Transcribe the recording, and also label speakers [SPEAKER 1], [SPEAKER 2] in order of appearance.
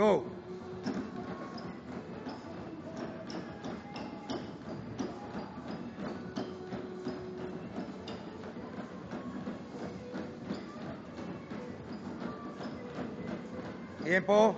[SPEAKER 1] Go. Tiempo.